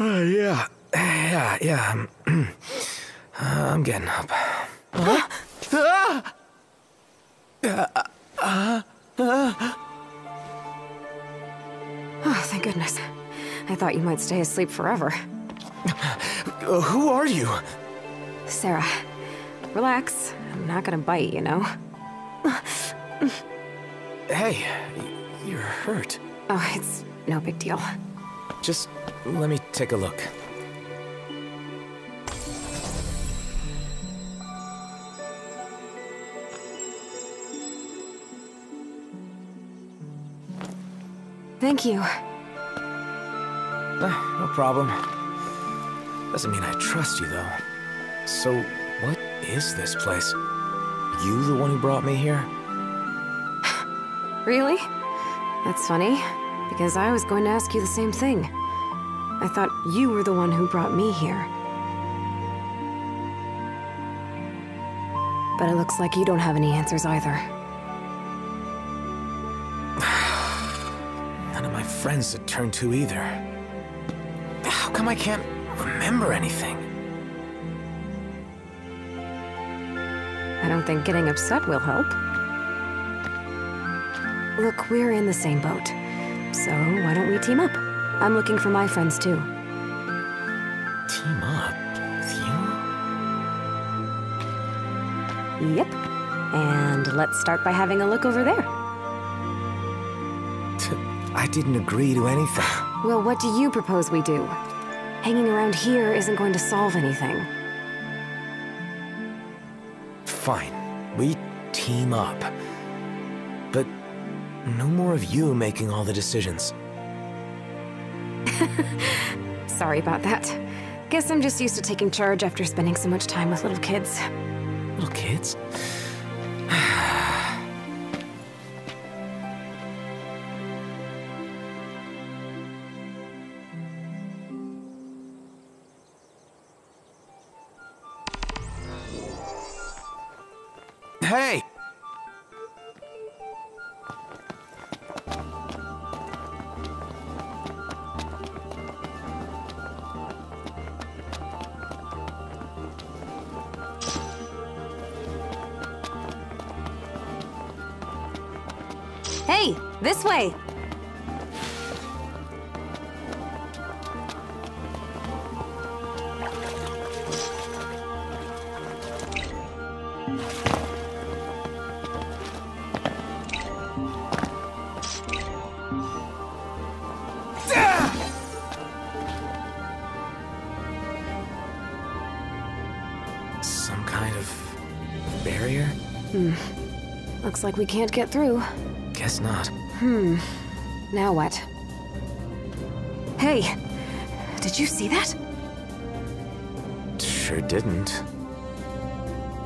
Uh, yeah, yeah, yeah. I'm, I'm getting up. Oh, thank goodness. I thought you might stay asleep forever. Uh, who are you? Sarah, relax. I'm not gonna bite, you know? Hey, you're hurt. Oh, it's no big deal. Just let me take a look. Thank you. Uh, no problem. Doesn't mean I trust you, though. So, what is this place? You the one who brought me here? Really? That's funny, because I was going to ask you the same thing. I thought you were the one who brought me here. But it looks like you don't have any answers either. None of my friends to turn to either. How come I can't remember anything? I don't think getting upset will help. Look, we're in the same boat. So why don't we team up? I'm looking for my friends too. Team up with you? Yep. And let's start by having a look over there. I didn't agree to anything. Well, what do you propose we do? Hanging around here isn't going to solve anything. Fine, we team up. But no more of you making all the decisions. Sorry about that. Guess I'm just used to taking charge after spending so much time with little kids. Little kids? Hey! This way! Some kind of barrier? Hmm. Looks like we can't get through. Guess not. Hmm. Now what? Hey, did you see that? Sure didn't.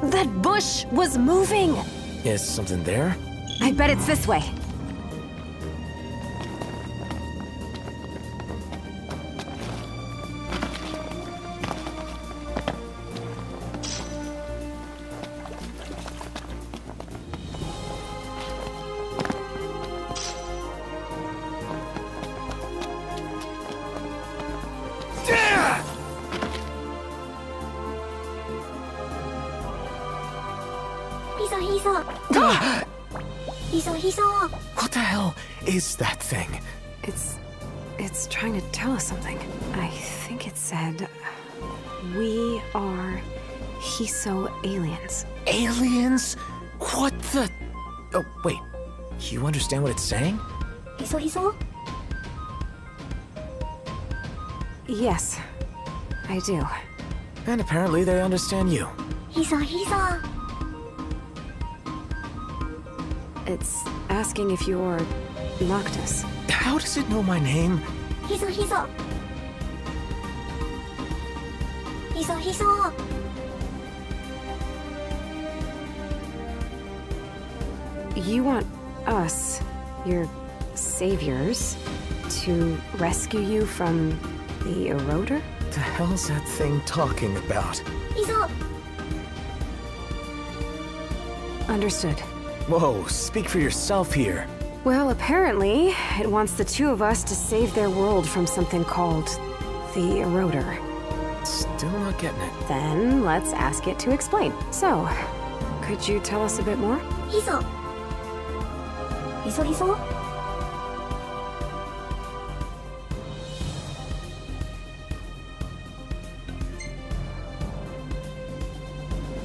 That bush was moving! Is something there? I bet it's this way. What the hell is that thing? It's. It's trying to tell us something. I think it said. We are. Hiso aliens. Aliens? What the? Oh, wait. You understand what it's saying? Yes, I do. And apparently they understand you. It's asking if you're Noctis. How does it know my name? You want us, your saviors, to rescue you from the eroder? The hell's that thing talking about? Understood. Whoa, speak for yourself here. Well, apparently, it wants the two of us to save their world from something called the Eroder. Still not getting it. Then let's ask it to explain. So, could you tell us a bit more? Hiso. Hiso Hiso?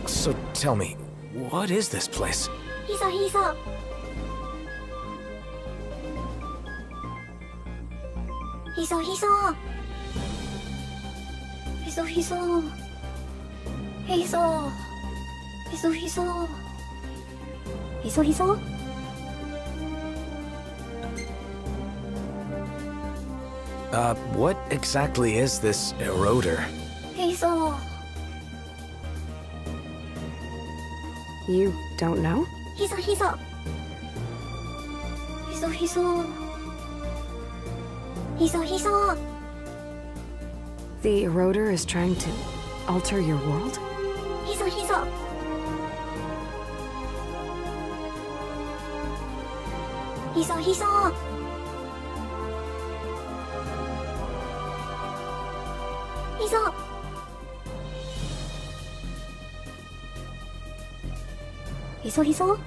So tell me, what is this place? He's up, he's up. He's up, he's up. He's up, he's up. He's up. He's up, he's up. He's up, he's up. Uh, what exactly is this eroder? Hazel. You don't know? ひそひそひそひそひそひそ The eroder is trying to alter your world? ひそひそひそ そひそ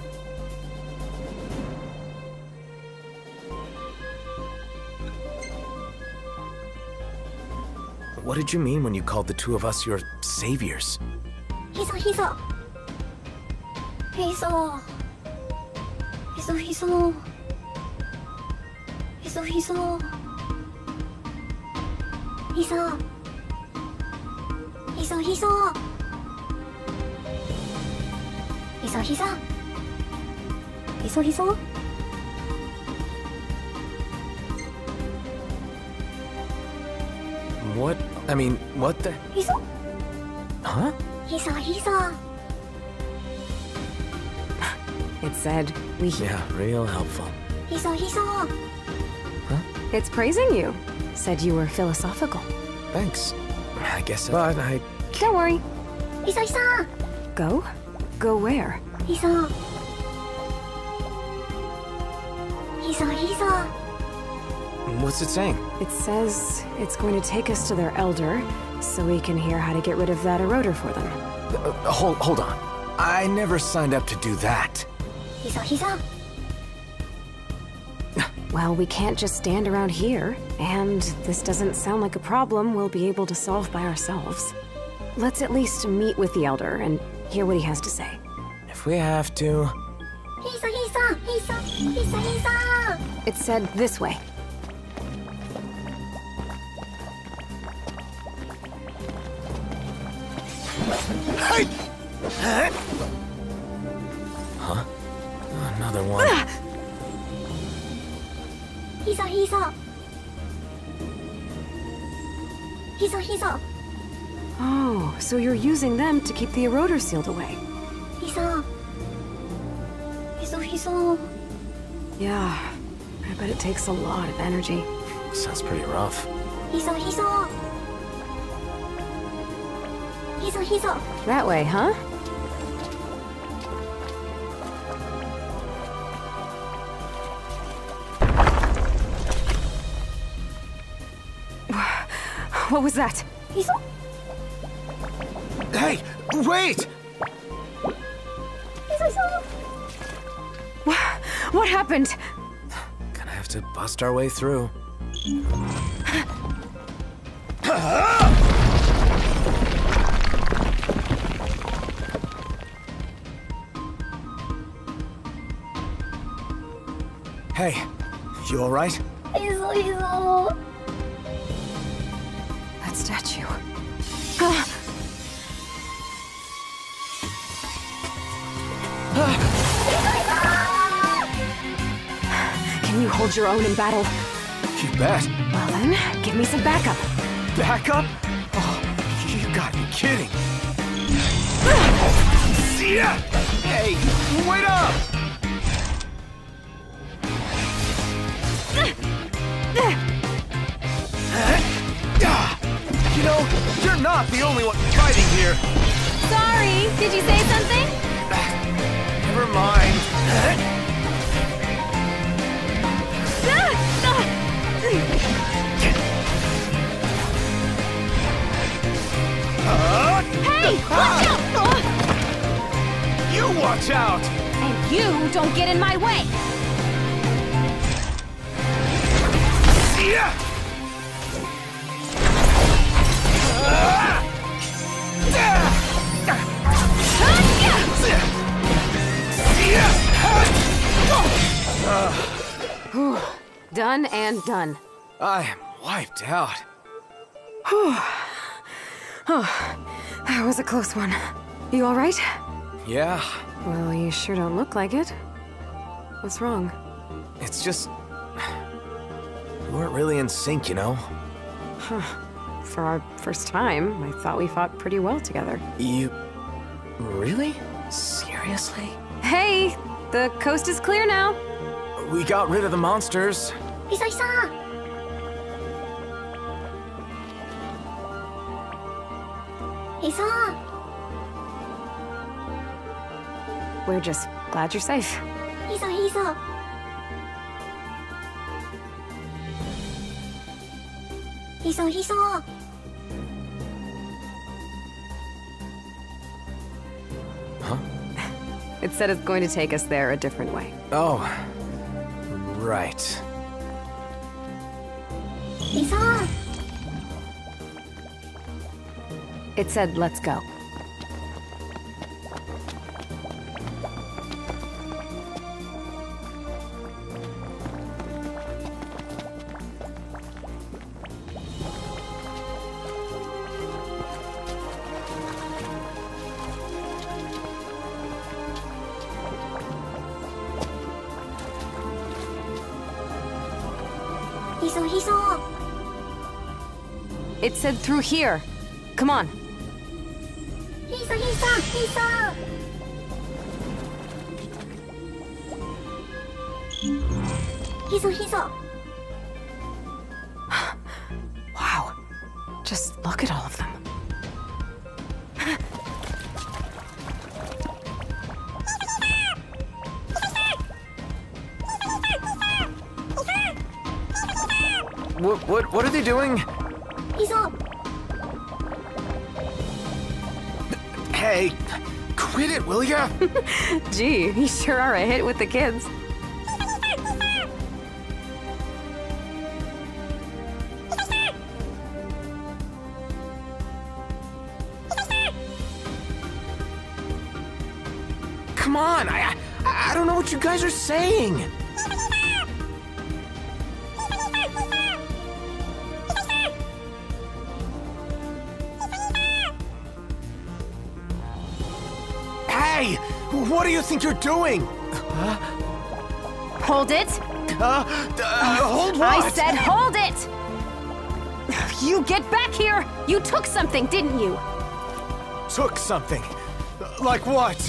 What did you mean when you called the two of us your saviors? ひそひそひそひそひそひそひそひそひそひそ そひそひそひそ What? I mean, what the? ひそ Huh? ひそひそ It said we. Yeah, real helpful. ひそひそ It's praising you. Said you were philosophical. Thanks. I guess. But I. Don't worry. ひそひそ Go? Go where? Hizo. He's Hizo. What's it saying? It says it's going to take us to their elder, so we can hear how to get rid of that eroder for them. Uh, uh hold, hold on. I never signed up to do that. Hizo, Hizo. Well, we can't just stand around here, and this doesn't sound like a problem we'll be able to solve by ourselves. Let's at least meet with the Elder and Hear what he has to say. If we have to... Hisa, Hisa! Hisa! Hisa, Hisa! It said this way. Hey! Huh? Another one. Ah! Hisa, Hisa! Hisa, Hisa! Oh, so you're using them to keep the eroder sealed away. Hiso. Hiso, Hiso. Yeah, I bet it takes a lot of energy. Sounds pretty rough. Hiso, Hiso. Hiso, Hiso. That way, huh? What was that? Hiso? Wait! What, what happened? Gonna have to bust our way through. hey, you alright? Hold your own in battle? You bet. Well then, give me some backup. Back up? Oh, you gotta be kidding. See ya! Hey, wait up! You know, you're not the only one fighting here. Sorry, did you say something? Never mind. Hey, watch out! You watch out! And you don't get in my way! Yeah! Done and done. I am wiped out. Oh, That was a close one. You alright? Yeah, Well, you sure don't look like it. What's wrong? it's just. We weren't really in sync, you know? Huh. For our first time, I thought we fought pretty well together. You. Really? Seriously? Hey! The coast is clear now! We got rid of the monsters. Isai-san! Uh, Isai! We're just glad you're safe. Isai, Isai! Isai, Isai! Huh? It said it's going to take us there a different way. Oh. Right. いそ It said, let's go. said through here. Come on. Lisa, Lisa, Lisa! Wow. Just look at all of them. What, what, what are they doing? He's up. Hey, quit it, will ya? Gee, you sure are a hit with the kids. Come on, I, I, I don't know what you guys are saying. Think you're doing? Hold it! Uh, uh, hold what? I said hold it! You get back here! You took something, didn't you? took something. Like what?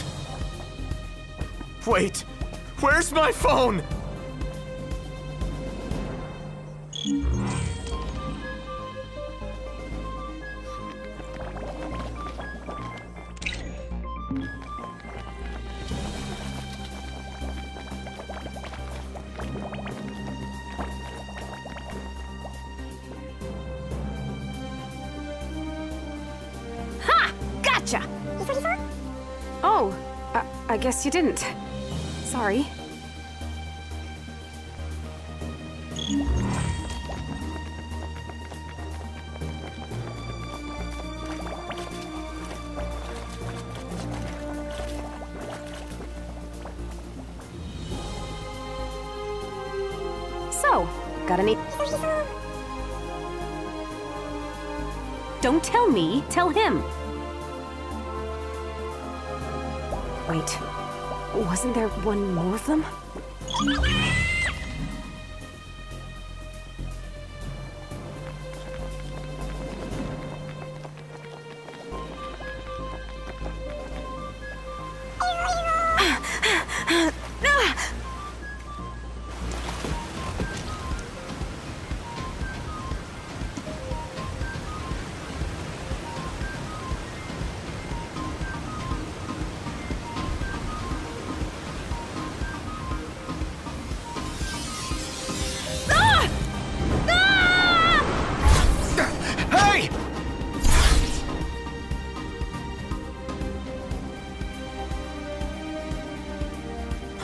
Wait, where's my phone? I, guess you didn't. Sorry. Wasn't there one more of them?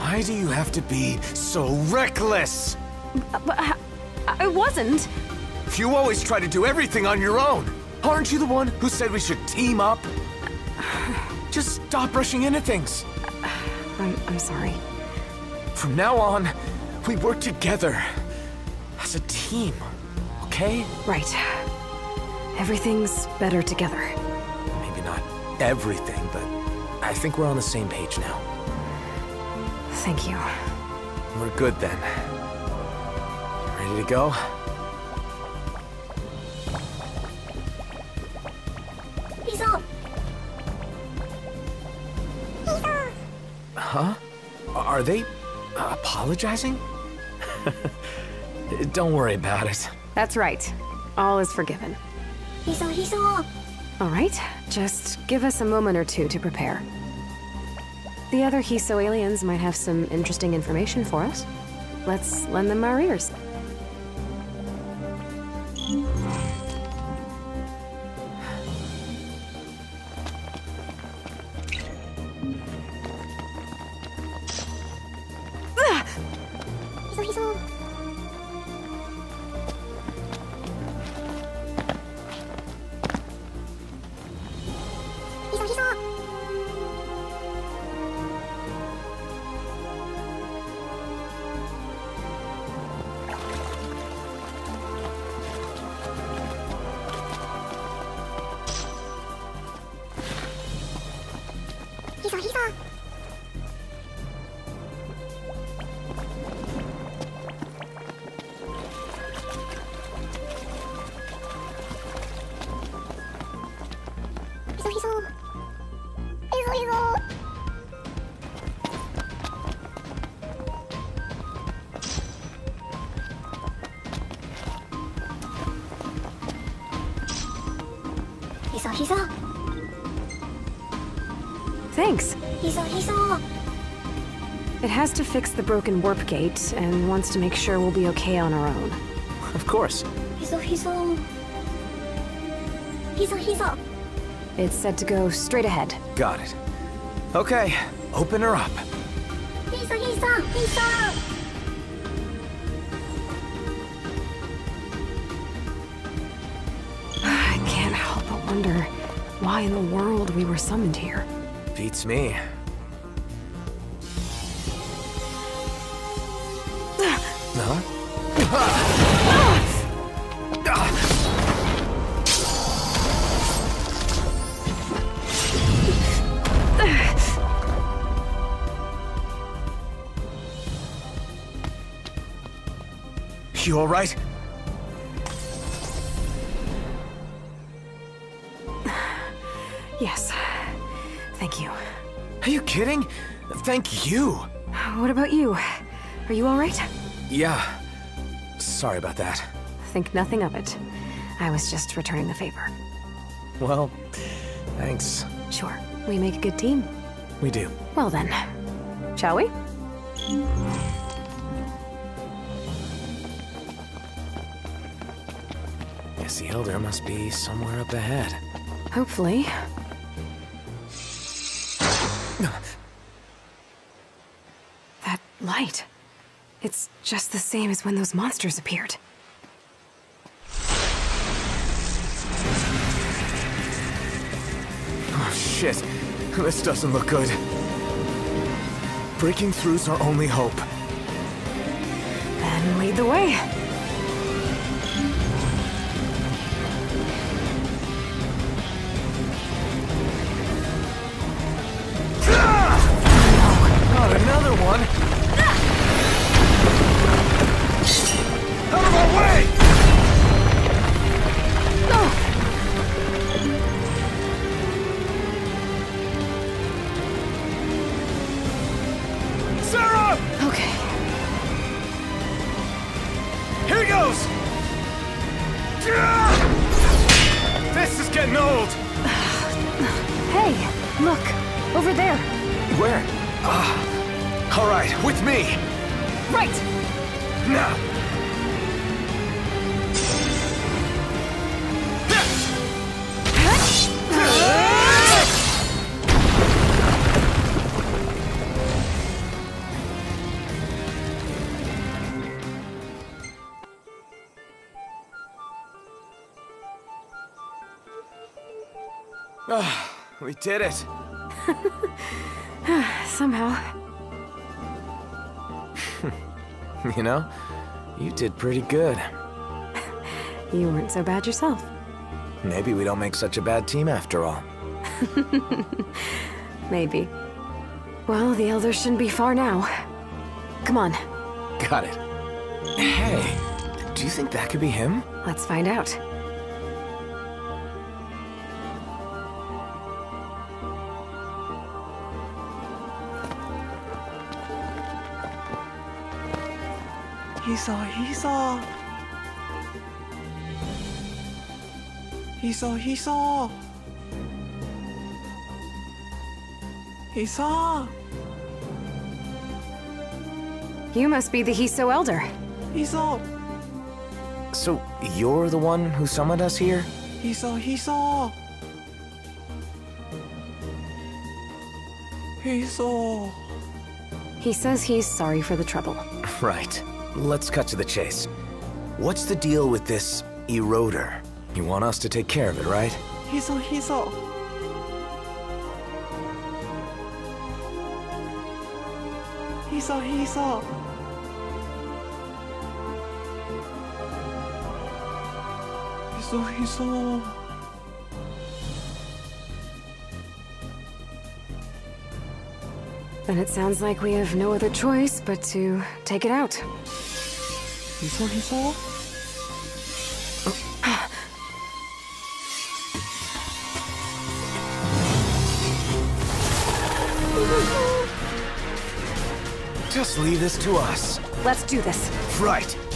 Why do you have to be so reckless? But I, wasn't. You always try to do everything on your own. Aren't you the one who said we should team up? Just stop rushing into things. I'm, I'm sorry. From now on, we work together. As a team, okay? Right. Everything's better together. Maybe not everything, but I think we're on the same page now. Thank you. We're good then. Ready to go? He's up. Huh? Are they apologizing? Don't worry about it. That's right. All is forgiven. He's up. He's up. All right, just give us a moment or two to prepare. The other Hiso aliens might have some interesting information for us. Let's lend them our ears. It has to fix the broken warp gate and wants to make sure we'll be okay on our own. Of course. He's up. He's up. He's up. He's up. It's set to go straight ahead. Got it. Okay, open her up. He's up. He's up. He's up. I can't help but wonder why in the world we were summoned here. Beats me. You alright? Yes. Thank you. Are you kidding? Thank you. What about you? Are you alright? Yeah. Sorry about that. Think nothing of it. I was just returning the favor. Well, thanks. Sure, we make a good team. We do. Well then, shall we? Guess the Elder must be somewhere up ahead. Hopefully. That light. It's just the same as when those monsters appeared. Oh, shit. This doesn't look good. Breaking through's our only hope. Then lead the way. We did it! Somehow. You know, you did pretty good. You weren't so bad yourself. Maybe we don't make such a bad team after all. Maybe. Well, the elders shouldn't be far now. Come on, Got it. Hey, do you think that could be him? let's find out. Hiso, Hiso. Hiso, Hiso. Hiso, You must be the Hiso Elder. Hiso, So, you're the one who summoned us here? Hiso, Hiso. Hiso. He says he's sorry for the trouble. Right. Let's cut to the chase. What's the deal with this eroder? You want us to take care of it, right? Hiso, Hiso. Hiso, Hiso. Hiso, Hiso. Then it sounds like we have no other choice but to take it out. Hiso, Hiso. Just leave this to us. Let's do this. Right.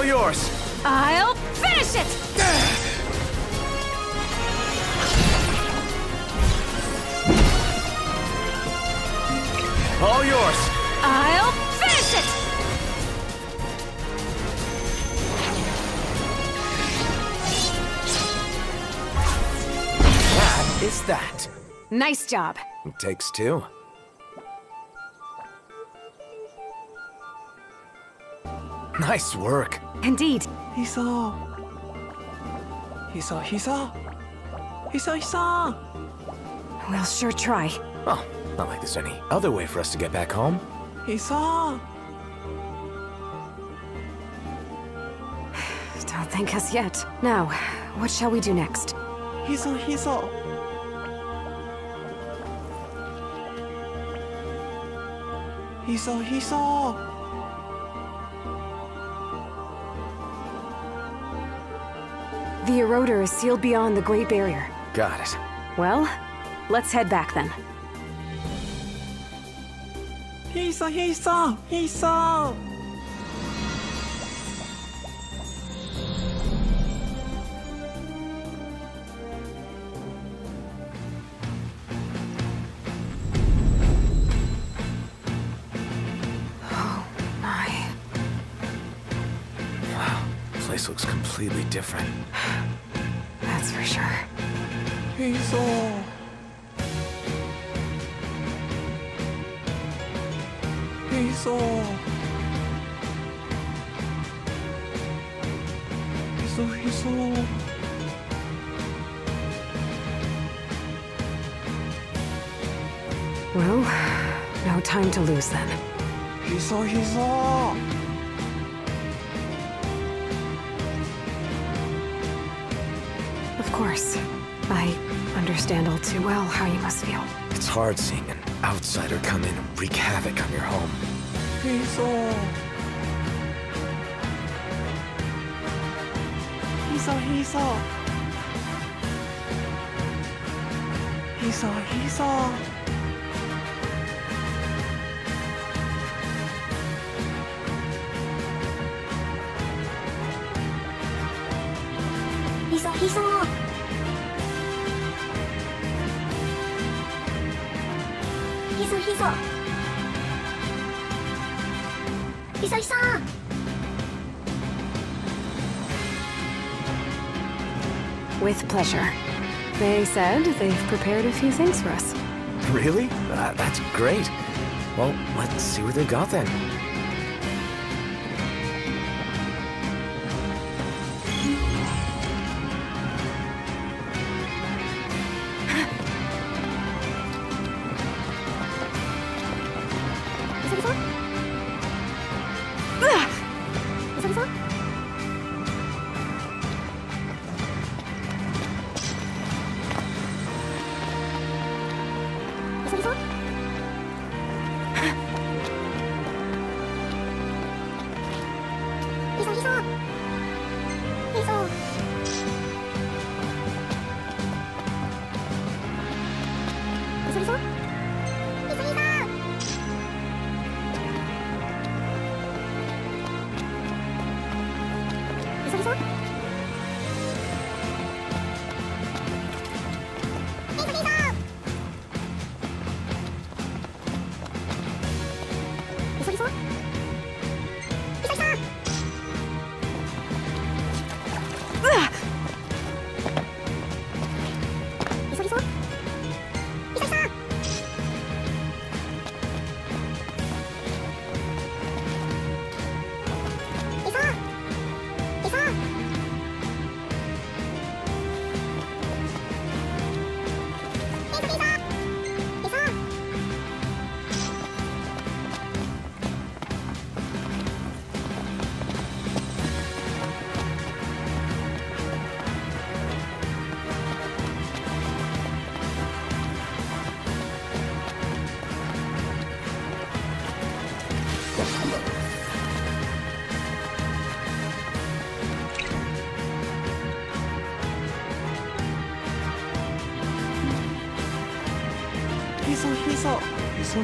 All yours. I'll finish it! All yours. I'll finish it! That is that. Nice job. It takes two. Nice work. Indeed. Hiso. Hiso, Hiso. Hiso, Hiso. We'll sure try. Oh, not like there's any other way for us to get back home. Hiso. Don't thank us yet. Now, what shall we do next? Hiso, Hiso. Hiso, Hiso. The eroder is sealed beyond the Great Barrier. Got it. Well, let's head back then. Hiso, Hiso. Hiso. My. Place looks completely different. That's for sure. Hiso. Hiso. Hiso, hiso. Well, no time to lose then. Hiso, hiso. Course. I understand all too well how you must feel. It's hard seeing an outsider come in and wreak havoc on your home. He's all. He's all. He's all. He's all. He's Hiso, pleasure. They said they've prepared a few things for us. Really? Uh, that's great. Well, let's see what they got then.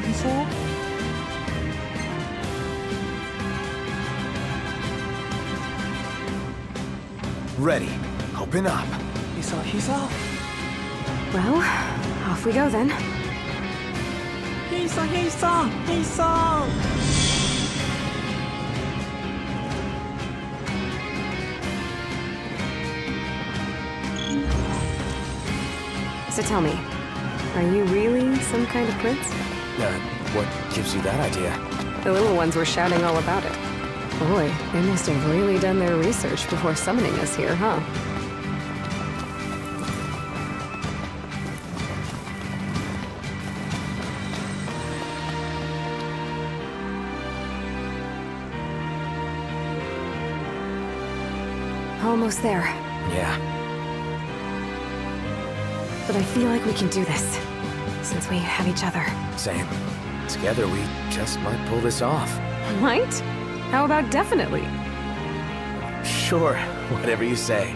Hiso, hiso. Ready. Open up. He's off, he's off. Well, off we go then. He's off, he's off, he's off! So tell me, are you really some kind of prince? Uh, what gives you that idea? The little ones were shouting all about it. Boy, they must have really done their research before summoning us here, huh? Almost there, Yeah. but I feel like we can do this, since we have each other. Same. Together, we just might pull this off. Might? How about definitely? Sure, whatever you say.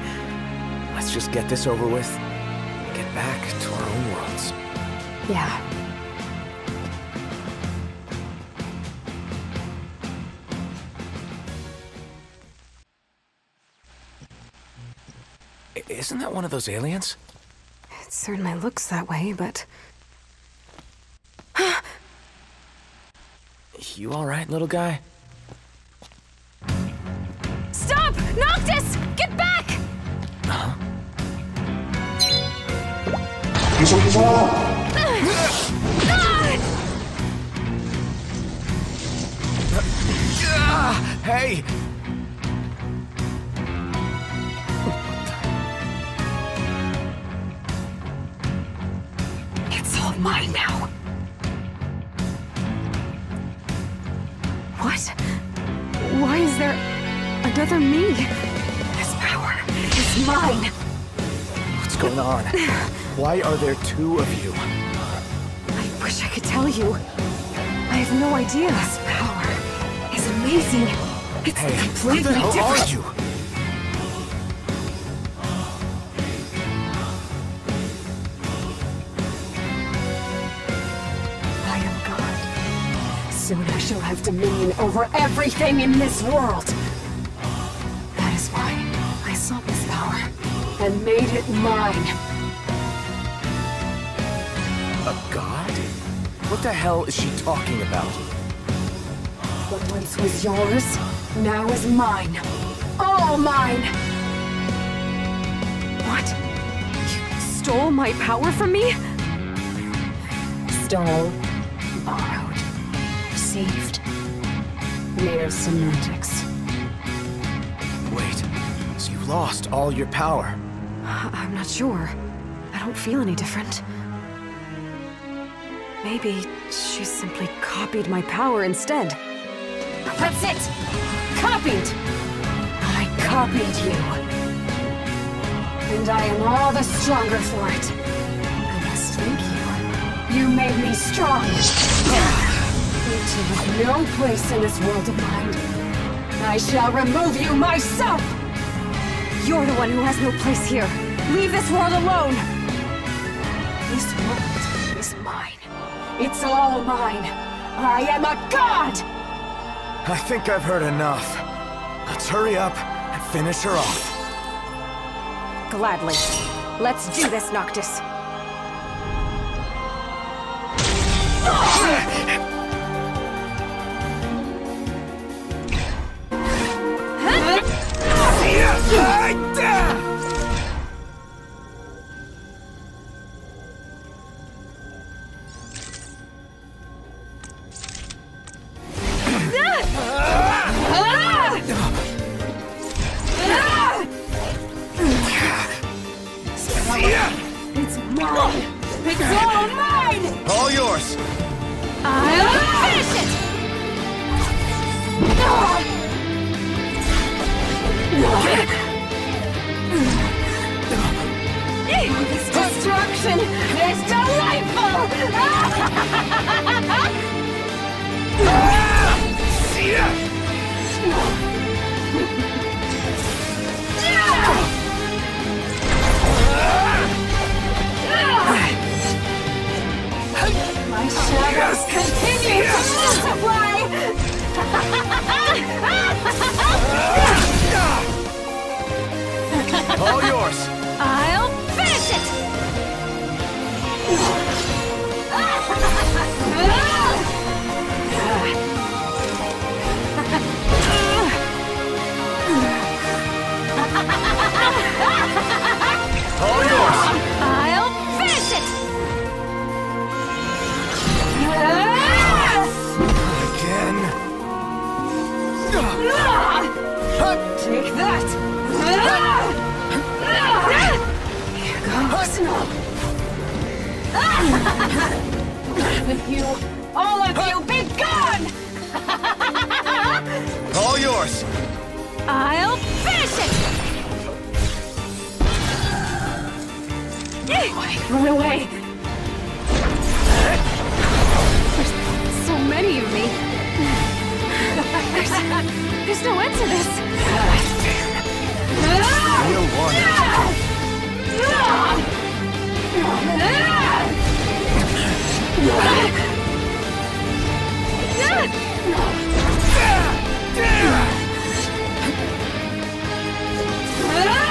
Let's just get this over with. and Get back to our own worlds. Yeah. Isn't that one of those aliens? It certainly looks that way, but You alright, little guy? Stop! Noctis! Get back! Huh? hey! It's all mine now. What? Why is there another me? This power is mine. What's going on? Why are there two of you? I wish I could tell you. I have no idea. This power is amazing. It's Hey, completely the hell different. are you? I have dominion over everything in this world. That is why I sought this power and made it mine. A god? What the hell is she talking about? What once was yours, now is mine. All mine! What? You stole my power from me? Stole, borrowed, received. Mere semantics. Wait, so you've lost all your power? I'm not sure. I don't feel any different. Maybe she simply copied my power instead. That's it! Copied! I copied you. And I am all the stronger for it. I must thank you. You made me strong. You have no place in this world of mine. I shall remove you myself! You're the one who has no place here. Leave this world alone! This world is mine. It's all mine. I am a god! I think I've heard enough. Let's hurry up and finish her off. Gladly. Let's do this, Noctis. It's My shadows continue to multiply! All yours! I'll finish it! Take that! Here goes. you, all of you, be gone! All yours! I'll finish it! Run away! There's so many of me. There's, there's no end to this. Real one. All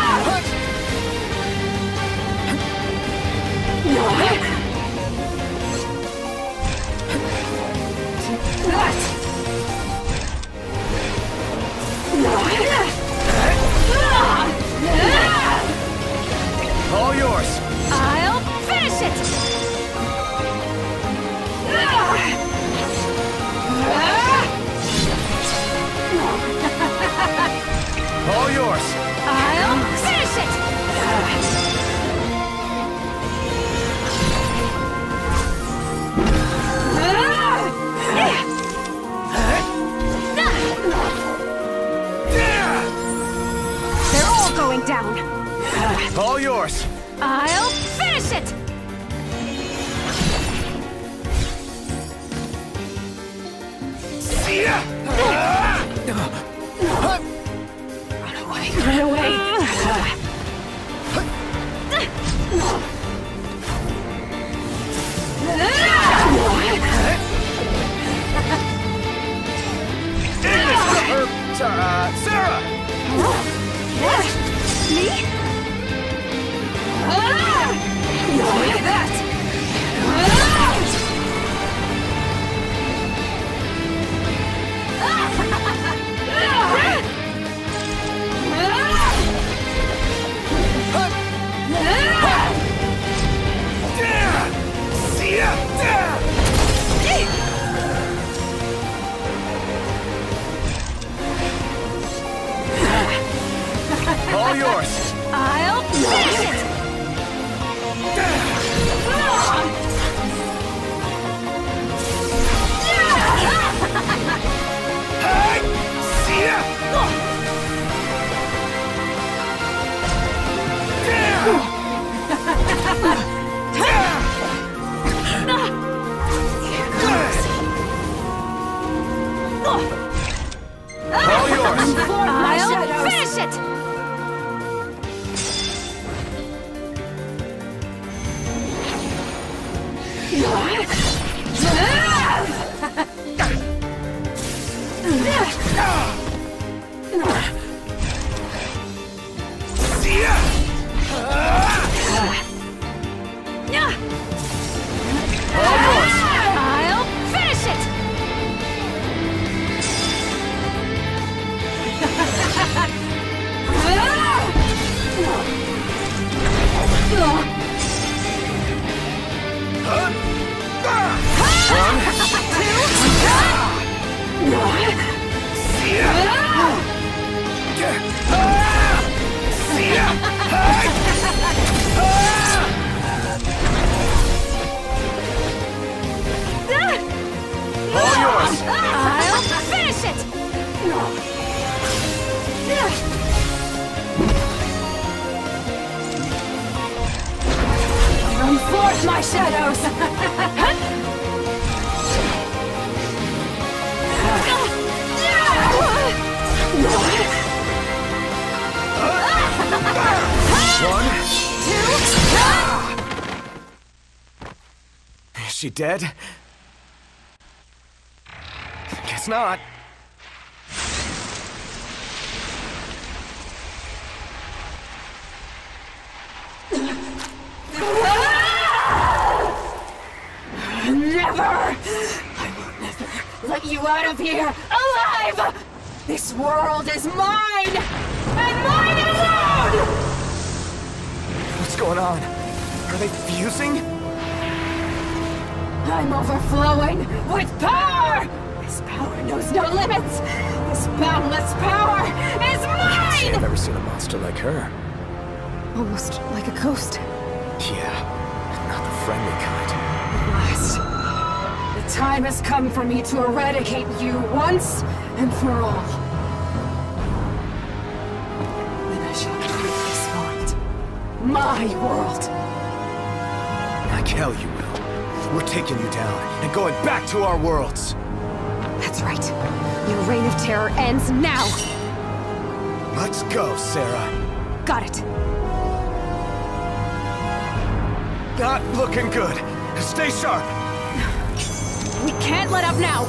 Run my shadows! One. two, Is she dead? Guess not. Never! I will never let you out of here alive! This world is mine! And mine alone! What's going on? Are they fusing? I'm overflowing with power! This power knows no limits! This boundless power is mine! I've never seen a monster like her. Almost like a ghost. Yeah, not the friendly kind. Last. The time has come for me to eradicate you once and for all. Then I shall create this world. My world. Like hell you will. We're taking you down and going back to our worlds. That's right. Your reign of terror ends now. Let's go, Sarah. Got it. Not looking good. Stay sharp. Can't let up now.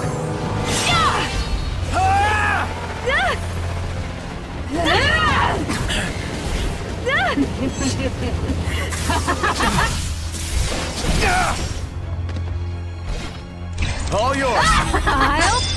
All yours. I'll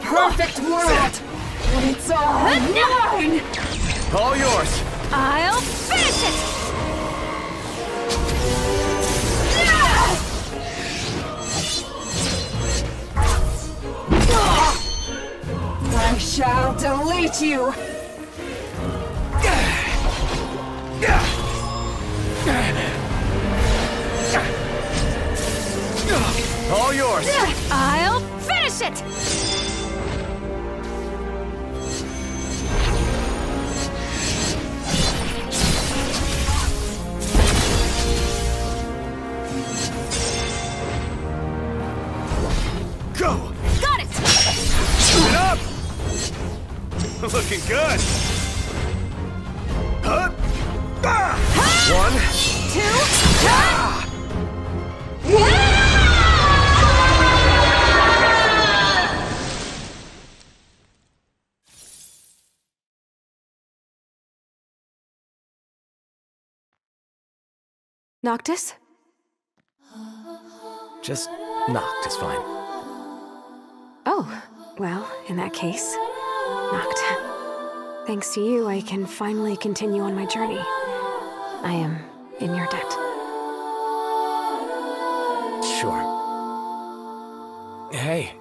perfect world. It's all mine! All yours. I'll finish it! I shall delete you! All yours. I'll finish it! Noctis? Just Noct is fine. Oh, well, in that case, Noct. Thanks to you, I can finally continue on my journey. I am in your debt. Sure. Hey,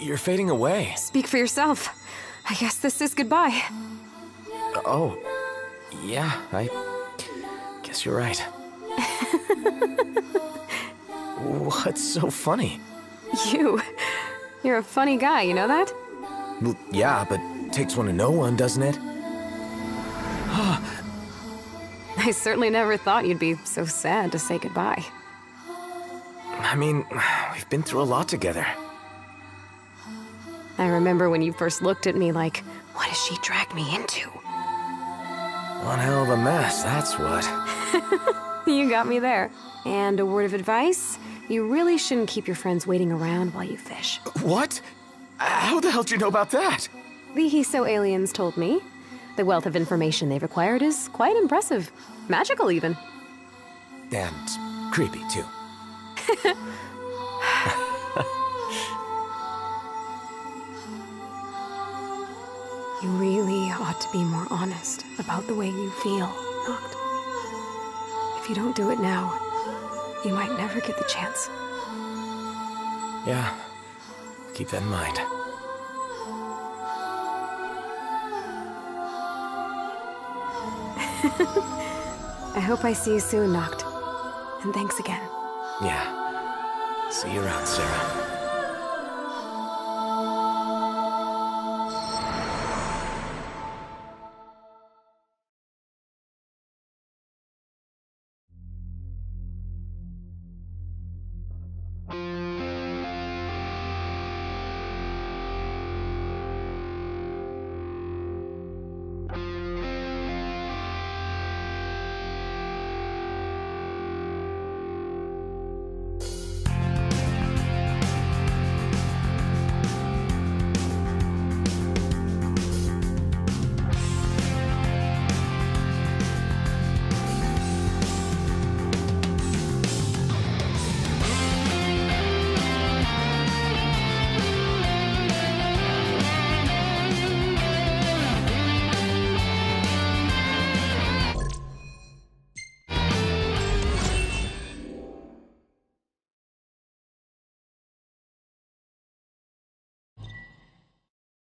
you're fading away. Speak for yourself. I guess this is goodbye. Oh, yeah, I guess you're right. What's so funny? You. You're a funny guy, you know that? Well, yeah, but takes one to know one, doesn't it? I certainly never thought you'd be so sad to say goodbye. I mean, we've been through a lot together. I remember when you first looked at me like, what has she dragged me into? One hell of a mess, that's what. You got me there. And a word of advice you really shouldn't keep your friends waiting around while you fish. What? How the hell did you know about that? The Hiso aliens told me. The wealth of information they've acquired is quite impressive. Magical, even. And creepy, too. You really ought to be more honest about the way you feel, Noct. If you don't do it now, you might never get the chance. Yeah, keep that in mind. I hope I see you soon, Noct. And thanks again. Yeah. See you around, Sarah.